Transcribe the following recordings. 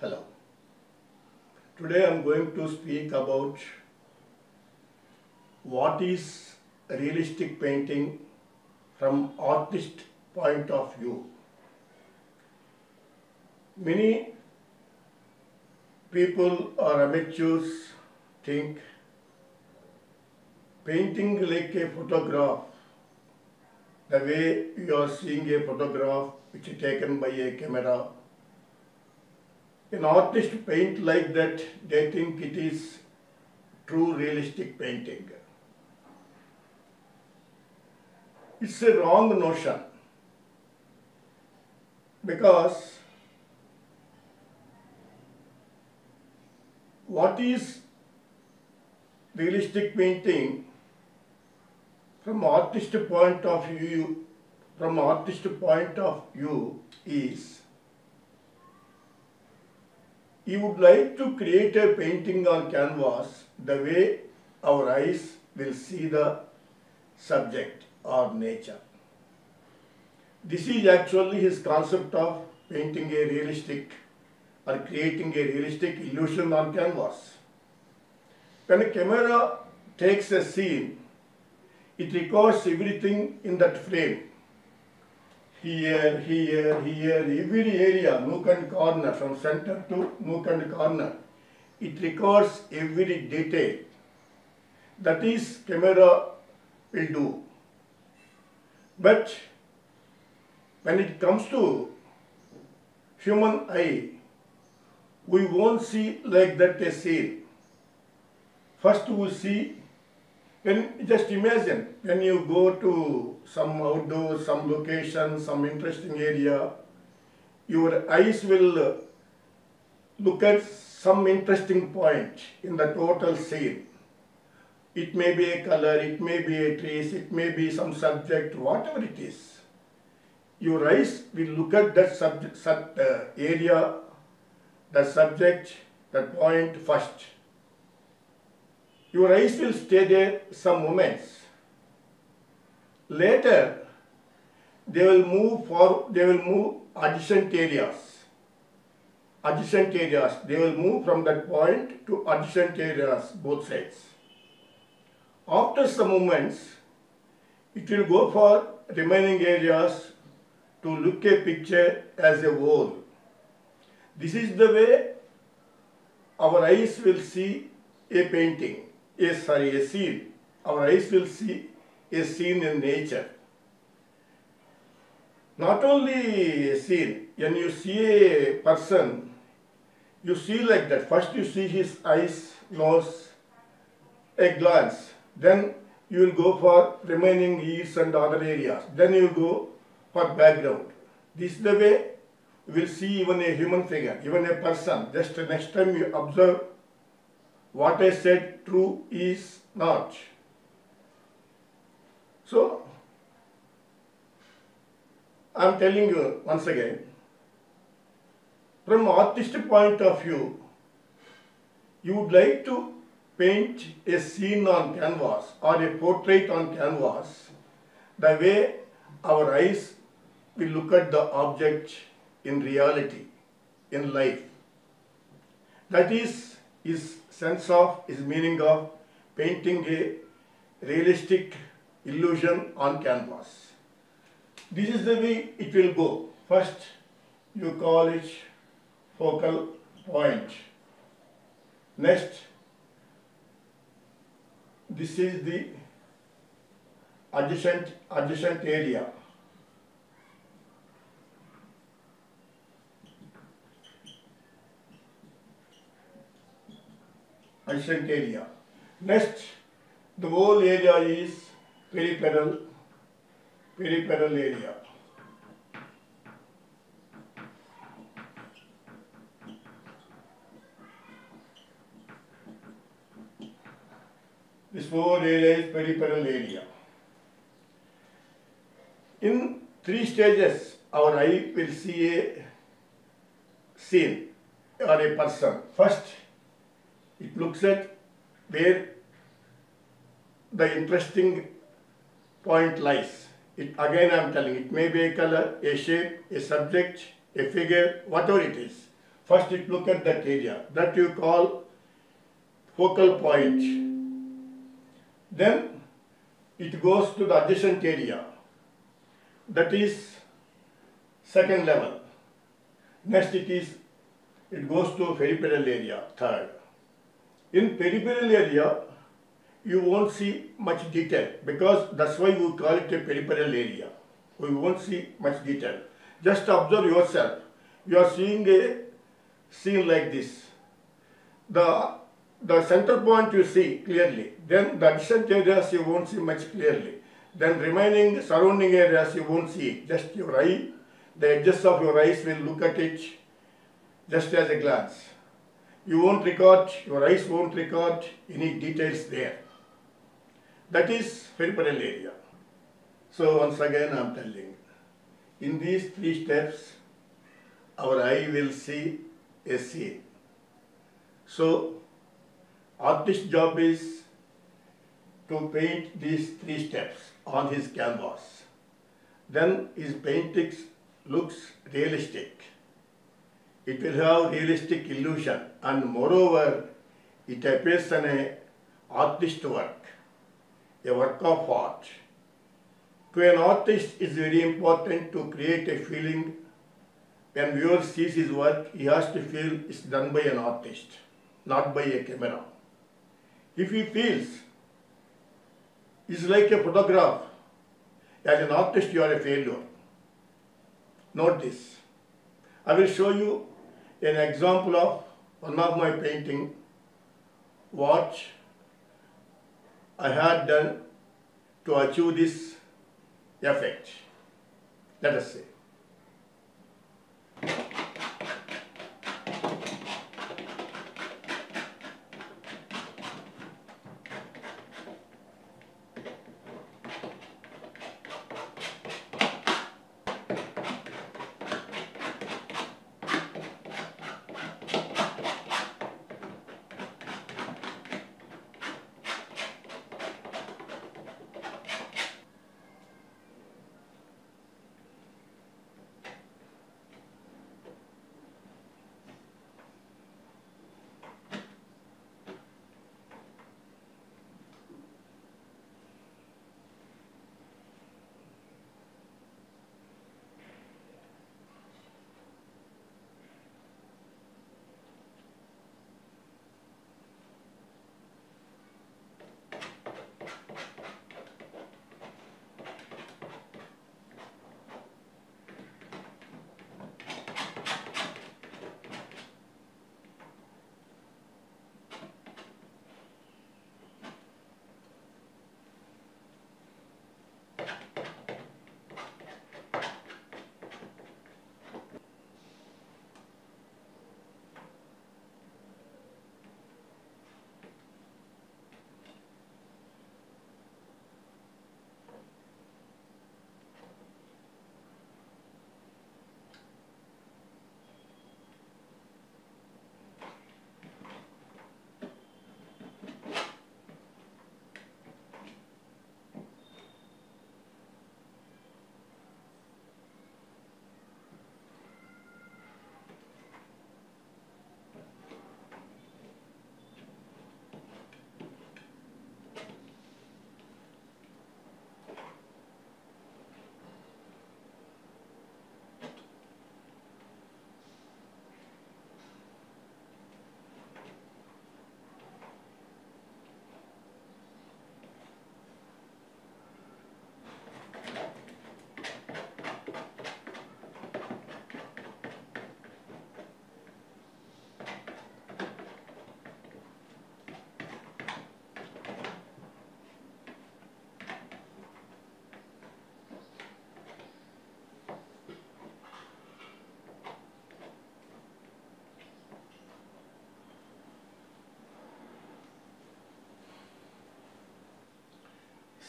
Hello. Today I am going to speak about what is realistic painting from artist point of view. Many people or amateurs think painting like a photograph, the way you are seeing a photograph which is taken by a camera an artist paint like that, they think it is true realistic painting. It's a wrong notion because what is realistic painting from artist point of view from artist point of view is you would like to create a painting on canvas the way our eyes will see the subject or nature. This is actually his concept of painting a realistic or creating a realistic illusion on canvas. When a camera takes a scene, it records everything in that frame here, here, here, every area, nook and corner, from center to nook and corner. It records every detail. That is camera will do. But when it comes to human eye, we won't see like that a scene. First we see when just imagine when you go to some outdoor, some location, some interesting area, your eyes will look at some interesting point in the total scene. It may be a color, it may be a trace, it may be some subject, whatever it is. Your eyes will look at that subject, sub, uh, area, the subject, that point first your eyes will stay there some moments. Later, they will move for they will move adjacent areas. Adjacent areas. They will move from that point to adjacent areas, both sides. After some moments, it will go for remaining areas to look a picture as a whole. This is the way our eyes will see a painting a, sorry. Our eyes will see a scene in nature. Not only a scene, when you see a person, you see like that. First you see his eyes, nose, a glance. Then you will go for remaining ears and other areas. Then you go for background. This is the way you will see even a human figure, even a person. Just next time you observe what I said true is not. So, I am telling you once again, from artist point of view, you would like to paint a scene on canvas or a portrait on canvas the way our eyes will look at the object in reality, in life. That is, is sense of, his meaning of painting a realistic illusion on canvas. This is the way it will go. First, you call it focal point. Next, this is the adjacent, adjacent area. Adjacent area. Next, the whole area is peripheral, peripheral area. This whole area is peripheral area. In three stages, our eye will see a scene or a person. First, it looks at where the interesting point lies. It, again I am telling, it may be a color, a shape, a subject, a figure, whatever it is. First it look at that area that you call focal point. Then it goes to the adjacent area that is second level. Next it is it goes to peripheral area third. In peripheral area you won't see much detail because that's why we call it a peripheral area. We won't see much detail. Just observe yourself. You are seeing a scene like this. The the center point you see clearly, then the adjacent areas you won't see much clearly. Then remaining surrounding areas you won't see. Just your eye, the edges of your eyes will look at it just as a glance. You won't record, your eyes won't record any details there. That is peripheral area. So once again I am telling, in these three steps, our eye will see a scene. So artist's job is to paint these three steps on his canvas. Then his painting looks realistic. It will have realistic illusion and moreover it appears an artist work, a work of art. To an artist it is very important to create a feeling when viewer sees his work, he has to feel it's done by an artist, not by a camera. If he feels it's like a photograph, as an artist you are a failure. Note this. I will show you an example of one of my painting, what I had done to achieve this effect. Let us say.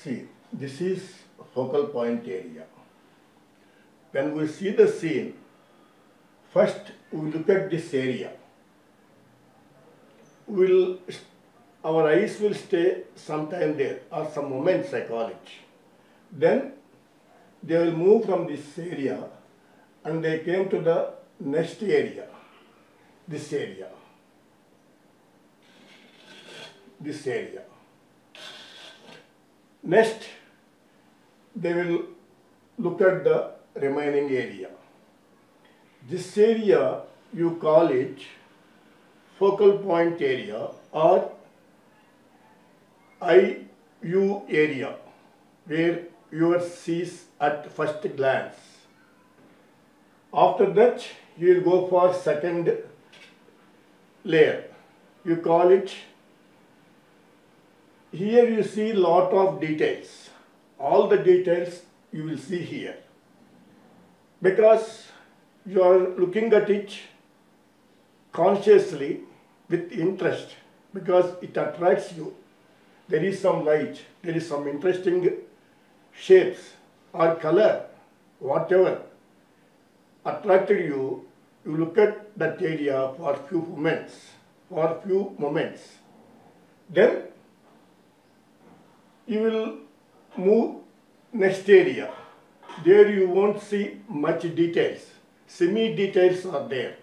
See, this is focal point area. When we see the scene, first we look at this area. Will our eyes will stay sometime there or some moments I call it. Then they will move from this area and they came to the next area. this area. This area. Next, they will look at the remaining area. This area you call it focal point area or IU area where yours sees at first glance. After that you will go for second layer. You call it here you see lot of details. All the details you will see here. Because you are looking at it consciously with interest because it attracts you. There is some light, there is some interesting shapes or color, whatever attracted you, you look at that area for few moments, for few moments. Then you will move next area. There you won't see much details. Semi details are there.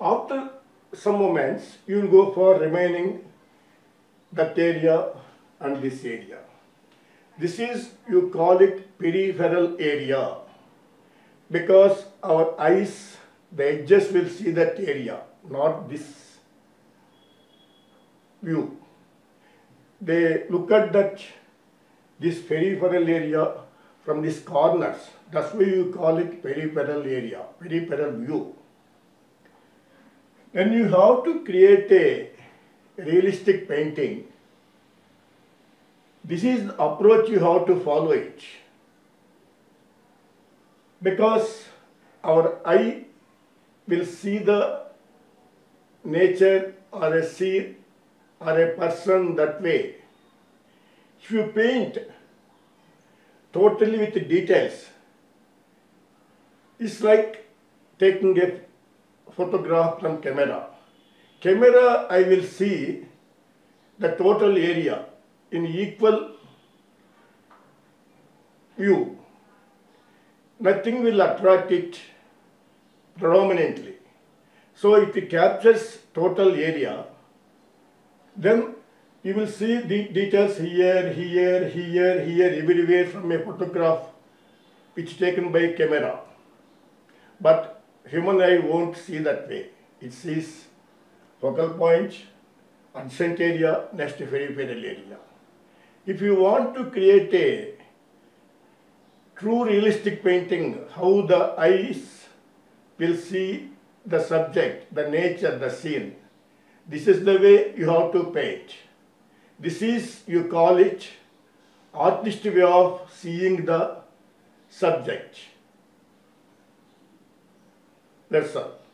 After some moments, you will go for remaining that area and this area. This is, you call it peripheral area because our eyes, the edges will see that area, not this view. They look at that, this peripheral area from these corners. That's why you call it peripheral area, peripheral view. When you have to create a realistic painting, this is the approach you have to follow it. Because our eye will see the nature or a scene or a person that way. If you paint totally with details, it's like taking a photograph from camera. Camera, eye will see the total area in equal view. Nothing will attract it predominantly. So if it captures total area, then you will see the details here, here, here, here, everywhere from a photograph which taken by camera. But human eye won't see that way. It sees focal point, adjacent area, next peripheral area. If you want to create a true realistic painting, how the eyes will see the subject, the nature, the scene. This is the way you have to paint. This is, you call it, artist way of seeing the subject. That's all.